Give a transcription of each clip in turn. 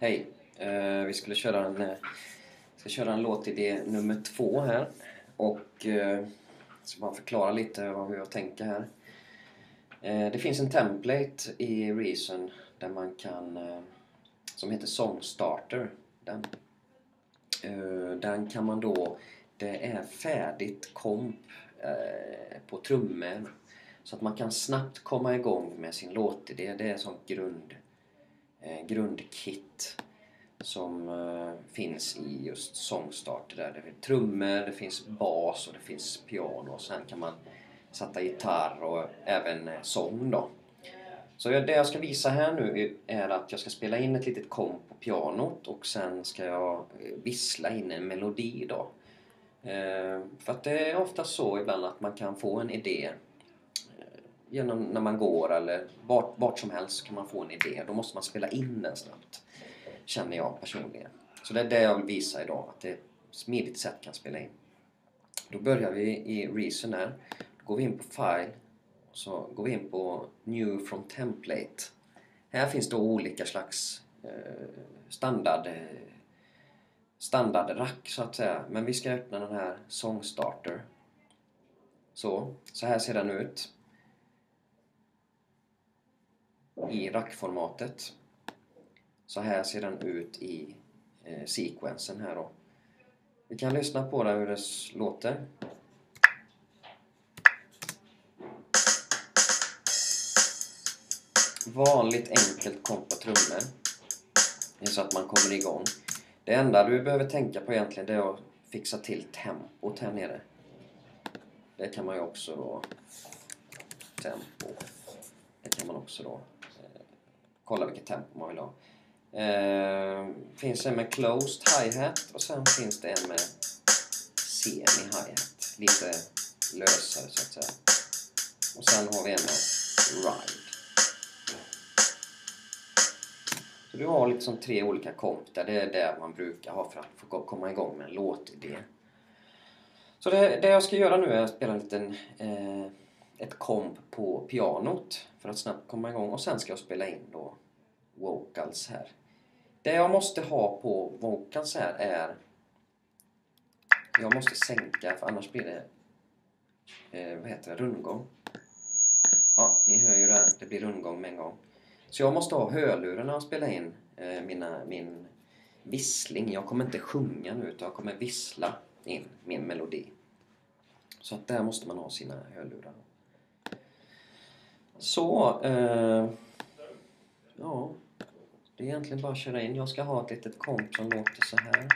Hej! Uh, vi skulle köra en, uh, ska köra en låtidé nummer två här. Och uh, ska bara förklara lite vad hur jag tänker här. Uh, det finns en template i Reason där man kan uh, som heter Songstarter. Den, den kan man då det är färdigt komp på trummor så att man kan snabbt komma igång med sin låtidé. Det är som grund, Eh, grundkit som eh, finns i just Sångstarter. Där det finns trummor, det finns bas och det finns piano. Och sen kan man sätta gitarr och även eh, sång då. Så det jag ska visa här nu är att jag ska spela in ett litet komp på pianot och sen ska jag vissla in en melodi då. För att det är ofta så ibland att man kan få en idé genom när man går eller vart, vart som helst kan man få en idé. Då måste man spela in den snabbt. Känner jag personligen. Så det är det jag vill visa idag. Att det är ett smidigt sätt kan spela in. Då börjar vi i Reason här. Då går vi in på File. Och så går vi in på New from Template. Här finns då olika slags eh, standard eh, standardrack så att säga. Men vi ska öppna den här Song Starter. Så, så här ser den ut i rackformatet. Så här ser den ut i eh, sequensen här då. Vi kan lyssna på den hur det låter. Vanligt enkelt komp på trummor. Det är så att man kommer igång. Det enda du behöver tänka på egentligen det är att fixa till tempot här nere. Det kan man ju också då... Tempo. Det kan man också då kolla vilket tempo man vill ha. Eh, finns en med closed hi-hat och sen finns det en med semi hi-hat. Lite lösare så att säga. Och sen har vi en med ride. Så du har liksom tre olika komp där det är det man brukar ha för att få komma igång med en låtidé. Så det, det jag ska göra nu är att spela en liten, eh, ett komp på pianot för att snabbt komma igång och sen ska jag spela in då vocals här. Det jag måste ha på vocals här är jag måste sänka för annars blir det eh, vad heter det, rundgång. Ja, ni hör ju det, det blir rundgång med en gång. Så jag måste ha hörlurarna och spela in eh, mina, min vissling. Jag kommer inte sjunga nu utan jag kommer vissla in min melodi. Så att där måste man ha sina hörlurar. Så, eh, ja. Det är egentligen bara att köra in. Jag ska ha ett litet komp som låter så här.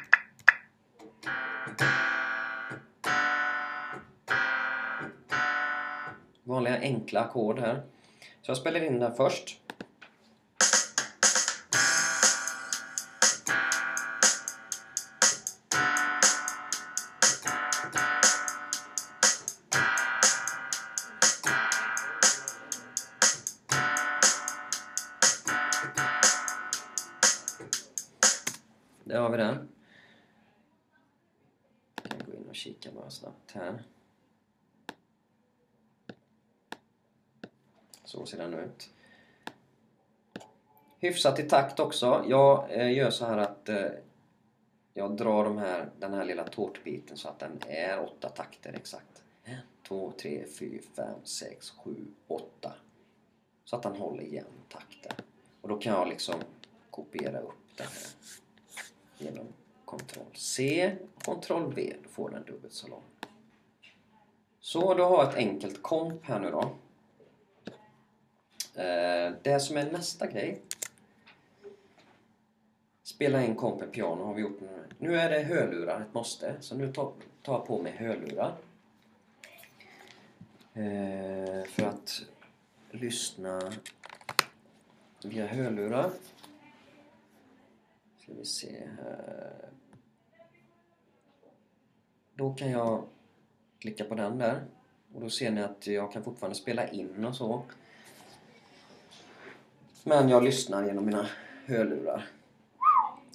Vanliga enkla ackord här. Så jag spelar in den först. Där har vi den. Jag går in och kika bara snabbt här. Så ser den ut. Hyfsat i takt också. Jag eh, gör så här att eh, jag drar de här, den här lilla tårtbiten så att den är åtta takter exakt. 2, 3, 4, 5, 6, 7, 8. Så att den håller jämn takten. Och då kan jag liksom kopiera upp den här genom Ctrl C och Ctrl V. Då får den dubbelt så lång. Så då har jag ett enkelt komp här nu då. Eh, det som är nästa grej Spela in kompen piano har vi gjort nu. Nu är det hörlurar ett måste, så nu tar, jag på mig hörlurar. Eh, för att lyssna via hörlurar ska vi se här. Då kan jag klicka på den där. Och då ser ni att jag kan fortfarande spela in och så. Men jag lyssnar genom mina hörlurar.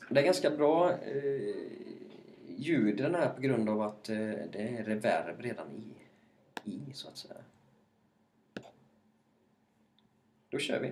Det är ganska bra eh, ljud i den här på grund av att eh, det är reverb redan i, i så att säga. Då kör vi.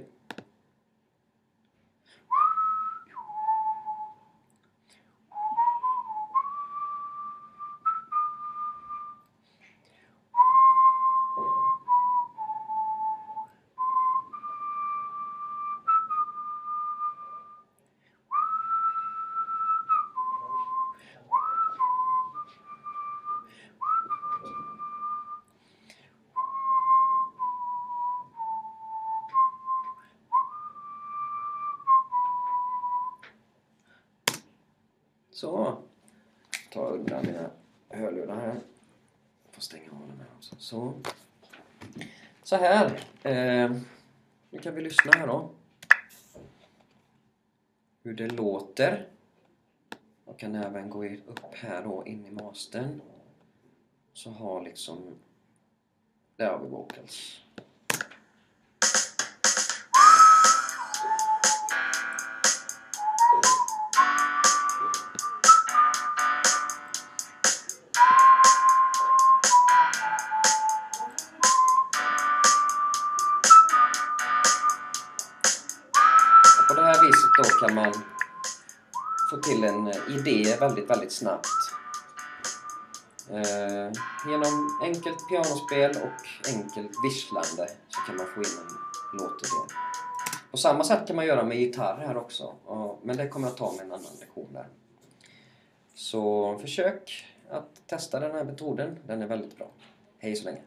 Så. Ta undan mina hörlurar här. Får stänga av den här också. Så. Så här. Eh, nu kan vi lyssna här då. Hur det låter. Jag kan även gå upp här då in i mastern. Så har liksom... Där har vi vocals. På det här viset då kan man få till en eh, idé väldigt, väldigt snabbt. Eh, genom enkelt pianospel och enkelt visslande så kan man få in en låtidé. På samma sätt kan man göra med gitarr här också, men det kommer jag ta med en annan lektion där. Så försök att testa den här metoden, den är väldigt bra. Hej så länge!